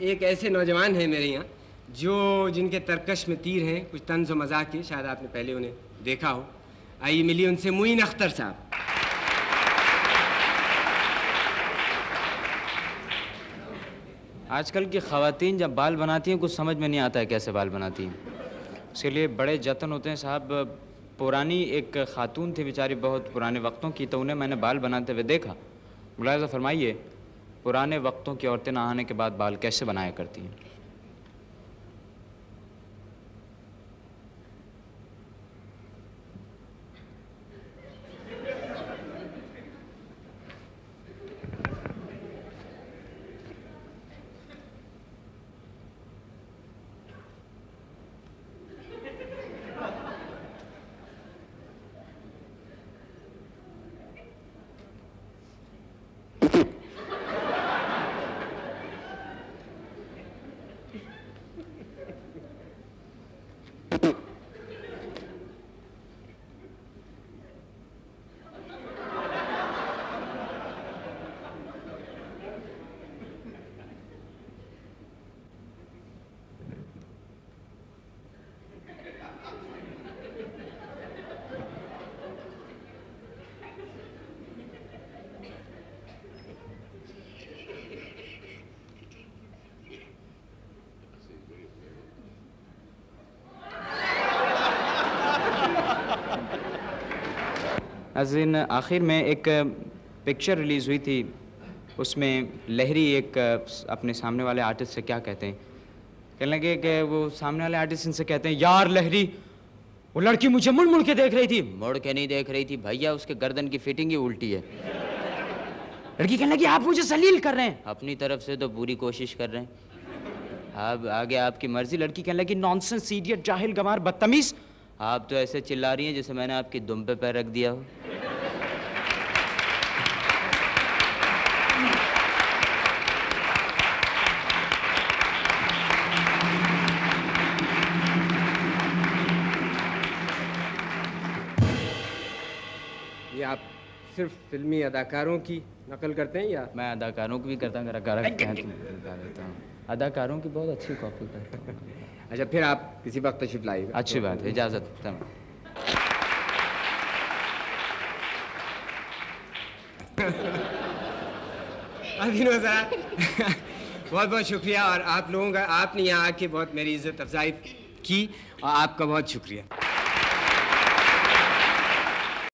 एक ऐसे नौजवान हैं मेरे यहाँ, जो जिनके तरकश में तीर हैं, कुछ तंज मज़ाक के शायद आपने पहले उन्हें देखा हो। आइए मिली उनसे मुइन अख्तर साहब। आजकल की खातन जब बाल बनाती हैं, कुछ समझ में नहीं आता है कैसे बाल बनाती हैं। उसके लिए बड़े जतन होते हैं साहब। पुरानी एक खातून थी बेचारी बहुत पुराने वक्तों की तो उन्हें मैंने बाल बनाते हुए देखा। मुलाजा फरमाइए पुराने वक्तों की औरतें नहाने के बाद बाल कैसे बनाया करती हैं? नाजिन आखिर में एक पिक्चर रिलीज़ हुई थी उसमें लहरी एक अपने सामने वाले आर्टिस्ट से क्या कहते हैं? कहने लगे कि वो सामने वाले आर्टिस्ट इनसे कहते हैं यार लहरी वो लड़की मुझे मुड़ मुड़ के देख रही थी। मुड़ के नहीं देख रही थी भैया उसके गर्दन की फिटिंग ही उल्टी है। लड़की कहने लगी आप मुझे सलील कर रहे हैं। अपनी तरफ़ से तो पूरी कोशिश कर रहे हैं। अब आगे आपकी मर्ज़ी लड़की कहने लगी नॉनसेंस इडियट जाहिल गमार बदतमीज। आप तो ऐसे चिल्ला रही हैं जैसे मैंने आपकी दुम पे पैर रख दिया हो। ये आप सिर्फ़ फिल्मी अदाकारों की नकल करते हैं या? मैं अदाकारों की भी करता हूँ करता हूँ। अदाकारों की बहुत अच्छी कॉपी करता हूँ। अच्छा फिर आप किसी वक्त तशरीफ़ लाइएगा अच्छी बात है इजाज़त तमाम। सर बहुत बहुत शुक्रिया और आप लोगों का आपने यहाँ आके बहुत मेरी इज़्ज़त अफजाई की और आपका बहुत शुक्रिया।